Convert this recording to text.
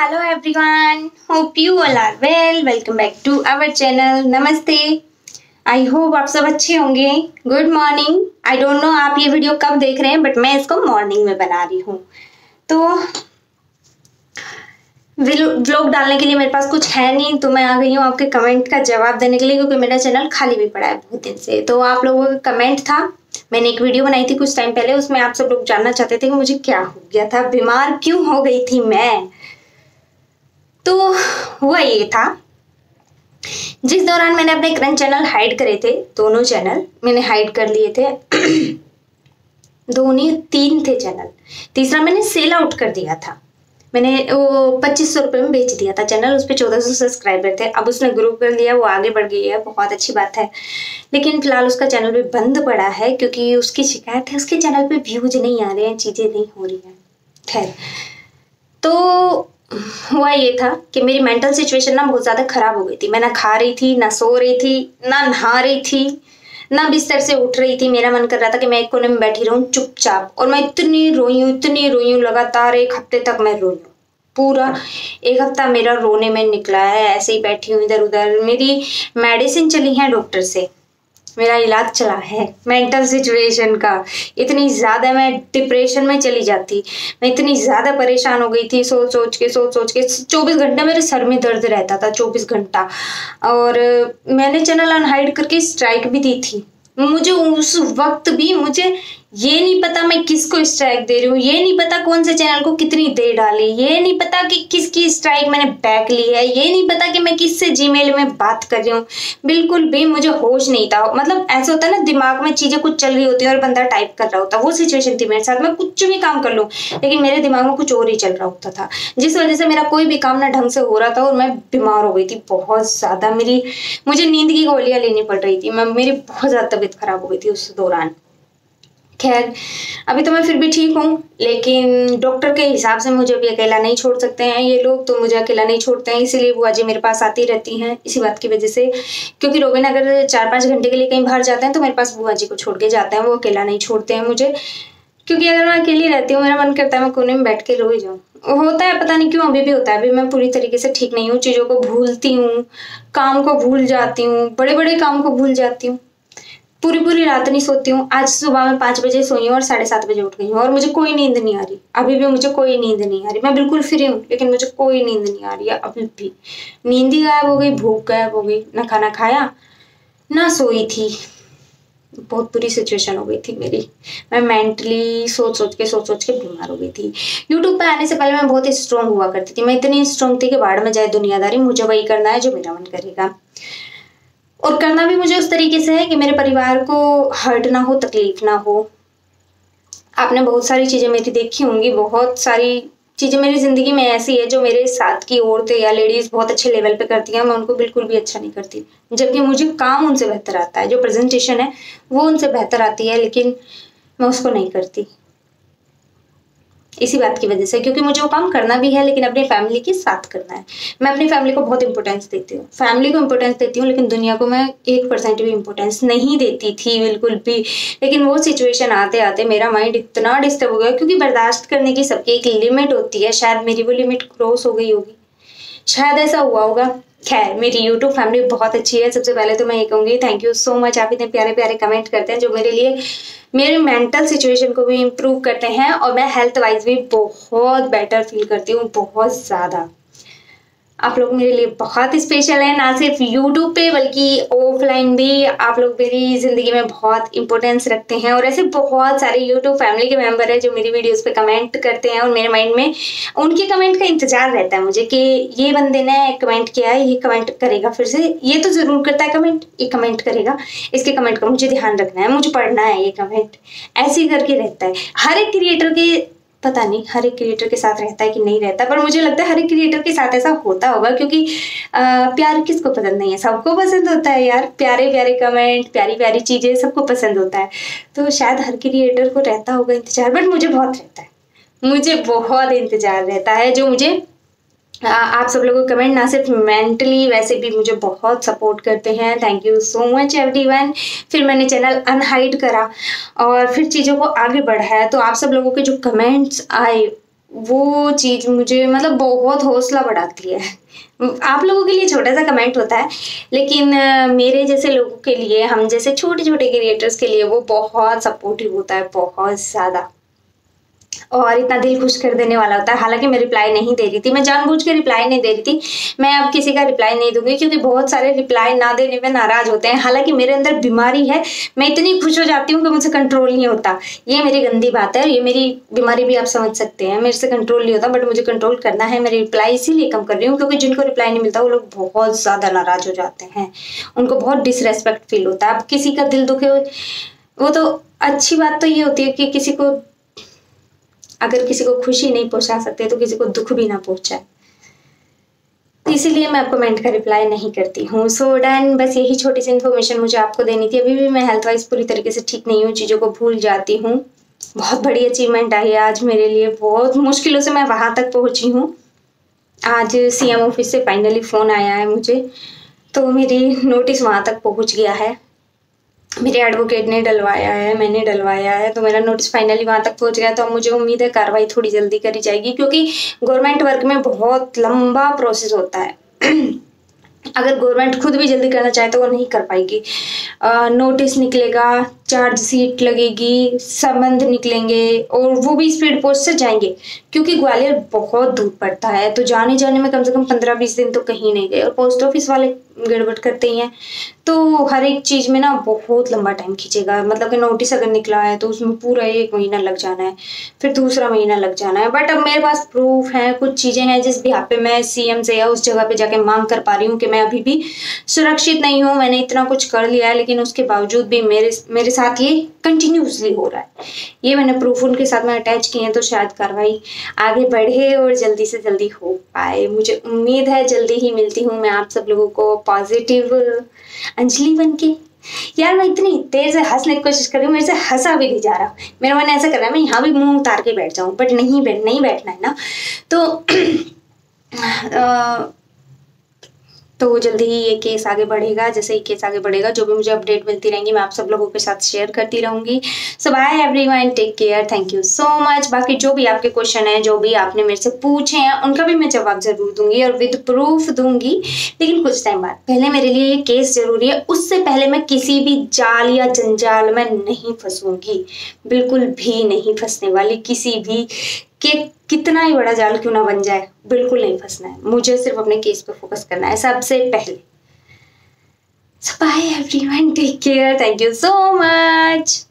Hello everyone, hope you all are well. Welcome back to our channel. नमस्ते I hope आप सब अच्छे होंगे. Good morning I don't know आप ये वीडियो कब देख रहे हैं बट मैं इसको मॉर्निंग में बना रही हूँ. तो व्लॉग डालने के लिए मेरे पास कुछ है नहीं तो मैं आ गई हूँ आपके कमेंट का जवाब देने के लिए क्योंकि मेरा चैनल खाली भी पड़ा है बहुत दिन से. तो आप लोगों का कमेंट था. मैंने एक वीडियो बनाई थी कुछ टाइम पहले उसमें आप सब लोग जानना चाहते थे कि मुझे क्या हो गया था. बीमार क्यों हो गई थी मैं? तो हुआ ये था। जिस दौरान मैंने अपने करंट चैनल हाइड करे थे, दोनों चैनल, मैंने हाइड कर लिए थे। दो नहीं तीन थे चैनल। तीसरा मैंने सेल आउट कर दिया था। मैंने वो पच्चीस सौ रुपये में बेच दिया था चैनल, उस पर चौदह सौ सब्सक्राइबर थे। अब उसने ग्रो कर लिया, वो आगे बढ़ गई है, बहुत अच्छी बात है। लेकिन फ़िलहाल उसका चैनल भी बंद पड़ा है, क्योंकि उसकी शिकायत है, उसके चैनल पे व्यूज़ नहीं आ रहे हैं, चीज़ें नहीं हो रही हैं। खैर तो हुआ ये था कि मेरी मेंटल सिचुएशन ना बहुत ज़्यादा ख़राब हो गई थी। मैं ना खा रही थी, ना सो रही थी, ना नहा रही थी, ना बिस्तर से उठ रही थी। मेरा मन कर रहा था कि मैं एक कोने में बैठी रहूँ चुपचाप और मैं इतनी रोई हूँ, इतनी रोई हूँ, लगातार एक हफ़्ते तक मैं रोई हूँ। पूरा एक हफ़्ता मेरा रोने में निकला है, ऐसे ही बैठी हूँ इधर उधर मेरी मेडिसिन चली है डॉक्टर से। मेरा इलाज चला है। मेंटल सिचुएशन का। इतनी ज़्यादा मैं डिप्रेशन में चली जाती। मैं इतनी ज़्यादा परेशान हो गई थी सोच सोच के सोच सोच के। चौबीस घंटा मेरे सर में दर्द रहता था, चौबीस घंटा। और मैंने चैनल अनहाइड करके स्ट्राइक भी दी थी। मुझे उस वक्त भी मुझे ये नहीं पता मैं किसको स्ट्राइक दे रही हूँ, ये नहीं पता कौन से चैनल को कितनी देर डाली, ये नहीं पता कि किसकी स्ट्राइक मैंने बैक ली है, ये नहीं पता कि मैं किससे जीमेल में बात कर रही हूँ। बिल्कुल भी मुझे होश नहीं था। मतलब ऐसा होता है ना, दिमाग में चीज़ें कुछ चल रही होती है और बंदा टाइप कर रहा होता वो सिचुएशन थी मेरे साथ। मैं कुछ भी काम कर लूँ, लेकिन मेरे दिमाग में कुछ और ही चल रहा होता था। जिस वजह से मेरा कोई भी काम ना ढंग से हो रहा था और मैं बीमार हो गई थी बहुत ज़्यादा। मेरी, मुझे नींद की गोलियाँ लेनी पड़ रही थी। मैं, मेरी बहुत ज़्यादा तबीयत खराब हो गई थी उस दौरान। खैर, अभी तो मैं फिर भी ठीक हूँ, लेकिन डॉक्टर के हिसाब से मुझे अभी अकेला नहीं छोड़ सकते हैं ये लोग तो मुझे अकेला नहीं छोड़ते हैं, इसीलिए बुआ जी मेरे पास आती रहती हैं, इसी बात की वजह से। क्योंकि रोबिन, अगर चार पाँच घंटे के लिए कहीं बाहर जाते हैं तो मेरे पास बुआ जी को छोड़ के जाते हैं, वो अकेला नहीं छोड़ते हैं मुझे। क्योंकि अगर मैं अकेली रहती हूँ, मेरा मन करता है मैं कोने में बैठ के रो ही जाऊँ। होता है, पता नहीं क्यों, अभी भी होता है, अभी मैं पूरी तरीके से ठीक नहीं हूँ, चीज़ों को भूलती हूँ, काम को भूल जाती हूँ बड़े बड़े काम को भूल जाती हूँ। पूरी पूरी रात नहीं सोती हूँ। आज सुबह में पाँच बजे सोई हूँ और साढ़े सात बजे उठ गई हूँ और मुझे कोई नींद नहीं आ रही। अभी भी मुझे कोई नींद नहीं आ रही। मैं बिल्कुल फ्री हूँ, लेकिन मुझे कोई नींद नहीं आ रही है अभी भी। नींद ही गायब हो गई, भूख गायब हो गई। ना खाना खाया, ना सोई थी। बहुत बुरी सिचुएशन हो गई थी मेरी। मैं मेंटली सोच सोच के सोच सोच के बीमार हो गई थी। यूट्यूब पे आने से पहले मैं बहुत स्ट्रॉन्ग हुआ करती थी। मैं इतनी स्ट्रॉन्ग थी कि बाढ़ में जाए दुनियादारी, मुझे वही करना है जो मेरा मन करेगा। और करना भी मुझे उस तरीके से है कि मेरे परिवार को हर्ट ना हो, तकलीफ़ ना हो। आपने बहुत सारी चीज़ें मेरी देखी होंगी, बहुत सारी चीज़ें मेरी ज़िंदगी में ऐसी है जो मेरे साथ की औरतें या लेडीज़ बहुत अच्छे लेवल पे करती हैं, मैं उनको बिल्कुल भी अच्छा नहीं करती। जबकि मुझे काम उनसे बेहतर आता है, जो प्रेजेंटेशन है, वो उनसे बेहतर आती है, लेकिन मैं उसको नहीं करती। इसी बात की वजह से, क्योंकि मुझे वो काम करना भी है, लेकिन अपनी फैमिली के साथ करना है। मैं अपनी फैमिली को बहुत इंपॉर्टेंस देती हूँ। फैमिली को इंपॉर्टेंस देती हूँ, लेकिन दुनिया को मैं एक परसेंट भी इंपॉर्टेंस नहीं देती थी, बिल्कुल भी। लेकिन वो सिचुएशन आते आते मेरा माइंड इतना डिस्टर्ब हो गया, क्योंकि बर्दाश्त करने की सबकी एक लिमिट होती है। शायद मेरी वो लिमिट क्रॉस हो गई होगी। शायद ऐसा हुआ होगा। खैर, मेरी यूट्यूब फैमिली बहुत अच्छी है। सबसे पहले तो मैं ये कहूँगी थैंक यू सो मच आप इतने प्यारे प्यारे कमेंट करते हैं जो मेरे लिए, मेरे मेंटल सिचुएशन को भी इम्प्रूव करते हैं और मैं हेल्थ वाइज भी बहुत बेटर फील करती हूँ, बहुत ज़्यादा। आप लोग मेरे लिए बहुत स्पेशल है, ना सिर्फ़ यूट्यूब पे, बल्कि ऑफलाइन भी आप लोग मेरी ज़िंदगी में बहुत इंपॉर्टेंस रखते हैं। और ऐसे बहुत सारे यूट्यूब फैमिली के मेंबर हैं जो मेरी वीडियोस पे कमेंट करते हैं और मेरे माइंड में उनके कमेंट का इंतज़ार रहता है मुझे कि ये बंदे ने कमेंट किया है, ये कमेंट करेगा फिर से। ये तो ज़रूर करता है कमेंट ये कमेंट करेगा। इसके कमेंट का मुझे ध्यान रखना है, मुझे पढ़ना है ये कमेंट ऐसे करके रहता है। हर एक क्रिएटर के पता नहीं हर एक क्रिएटर के साथ रहता है कि नहीं रहता पर मुझे लगता है हर एक क्रिएटर के साथ ऐसा होता होगा क्योंकि आ, प्यार किसको पसंद नहीं है? सबको पसंद होता है यार। प्यारे प्यारे कमेंट प्यारी प्यारी चीज़ें सबको पसंद होता है। तो शायद हर क्रिएटर को रहता होगा इंतज़ार बट मुझे बहुत रहता है। मुझे बहुत इंतज़ार रहता है जो मुझे आप सब लोगों को कमेंट ना सिर्फ़ मेंटली वैसे भी मुझे बहुत सपोर्ट करते हैं। Thank you so much everyone फिर मैंने चैनल अनहाइड करा और फिर चीज़ों को आगे बढ़ाया। तो आप सब लोगों के जो कमेंट्स आए, वो चीज़ मुझे मतलब बहुत हौसला बढ़ाती है। आप लोगों के लिए छोटा सा कमेंट होता है, लेकिन मेरे जैसे लोगों के लिए, हम जैसे छोटे छोटे क्रिएटर्स के लिए वो बहुत सपोर्टिव होता है, बहुत ज़्यादा। और इतना दिल खुश कर देने वाला होता है। हालाँकि मैं रिप्लाई नहीं दे रही थी। मैं जानबूझ के रिप्लाई नहीं दे रही थी। मैं अब किसी का रिप्लाई नहीं दूँगी क्योंकि बहुत सारे रिप्लाई ना देने में नाराज़ होते हैं। हालाँकि मेरे अंदर बीमारी है। मैं इतनी खुश हो जाती हूँ कि मुझसे कंट्रोल नहीं होता। ये मेरी गंदी बात है और ये मेरी बीमारी भी आप समझ सकते हैं। मेरे से कंट्रोल नहीं होता बट मुझे कंट्रोल करना है। मेरी रिप्लाई इसीलिए कम कर रही हूँ क्योंकि जिनको रिप्लाई नहीं मिलता, वो लोग बहुत ज़्यादा नाराज़ हो जाते हैं। उनको बहुत डिसरेस्पेक्ट फील होता है। अब किसी का दिल दुखे, वो तो अच्छी बात तो ये होती है कि किसी को अगर किसी को खुशी नहीं पहुँचा सकते तो किसी को दुख भी ना पहुँचाए। तो इसीलिए मैं कमेंट का रिप्लाई नहीं करती हूँ। सो डन बस यही छोटी सी इन्फॉर्मेशन मुझे आपको देनी थी। अभी भी मैं हेल्थ वाइज पूरी तरीके से ठीक नहीं हूँ, चीज़ों को भूल जाती हूँ। बहुत बड़ी अचीवमेंट आई है आज मेरे लिए। बहुत मुश्किलों से मैं वहाँ तक पहुँची हूँ। आज सीएम ऑफ़िस से फाइनली फ़ोन आया है मुझे। तो मेरी नोटिस वहाँ तक पहुँच गया है। मेरे एडवोकेट ने डलवाया है, मैंने डलवाया है तो मेरा नोटिस फाइनली वहाँ तक पहुँच गया तो अब मुझे उम्मीद है कार्रवाई थोड़ी जल्दी करी जाएगी, क्योंकि गवर्नमेंट वर्क में बहुत लंबा प्रोसेस होता है। अगर गवर्नमेंट खुद भी जल्दी करना चाहे तो वो नहीं कर पाएगी। नोटिस निकलेगा चार्ज सीट लगेगी, संबंध निकलेंगे और वो भी स्पीड पोस्ट से जाएँगे। क्योंकि ग्वालियर बहुत दूर पड़ता है तो जाने जाने में कम से कम पंद्रह बीस दिन तो कहीं नहीं गए और पोस्ट ऑफ़िस वाले गड़बड़ करते ही हैं। तो हर एक चीज़ में ना बहुत लंबा टाइम खींचेगा। मतलब कि नोटिस अगर निकला है तो उसमें पूरा एक महीना लग जाना है, फिर दूसरा महीना लग जाना है। बट अब मेरे पास प्रूफ है, कुछ चीज़ें हैं जिस भी पे मैं सीएम से या उस जगह पे जाके मांग कर पा रही हूँ कि मैं अभी भी सुरक्षित नहीं हूँ, मैंने इतना कुछ कर लिया है, लेकिन उसके बावजूद भी मेरे मेरे साथ ये कंटिन्यूसली हो रहा है। ये मैंने प्रूफ उनके साथ में अटैच किए हैं तो शायद कार्रवाई आगे बढ़े और जल्दी से जल्दी हो पाए। मुझे उम्मीद है जल्दी ही मिलती हूँ मैं आप सब लोगों को पॉजिटिव अंजलि बन के यार मैं इतनी तेज से हंसने की कोशिश कर रही हूँ मेरे से हंसा भी नहीं जा रहा। मेरा मन ऐसा कर रहा है मैं यहाँ भी मुँह उतार के बैठ जाऊँ बट नहीं बैठ नहीं बैठना है ना। तो आ, तो जल्दी ही ये केस आगे बढ़ेगा, जैसे ही केस आगे बढ़ेगा, जो भी मुझे अपडेट मिलती रहेंगी, मैं आप सब लोगों के साथ शेयर करती रहूँगी। So bye everyone take care thank you so much बाकी जो भी आपके क्वेश्चन है, जो भी आपने मेरे से पूछे हैं, उनका भी मैं जवाब ज़रूर दूँगी और विद प्रूफ दूँगी। लेकिन कुछ टाइम बाद, पहले मेरे लिए ये केस ज़रूरी है, उससे पहले मैं किसी भी जाल या जंजाल में नहीं फंसूँगी। बिल्कुल भी नहीं फंसने वाली किसी भी कि कितना ही बड़ा जाल क्यों ना बन जाए। बिल्कुल नहीं फंसना है। मुझे सिर्फ़ अपने केस पे फोकस करना है, सबसे पहले। So bye everyone take care thank you so much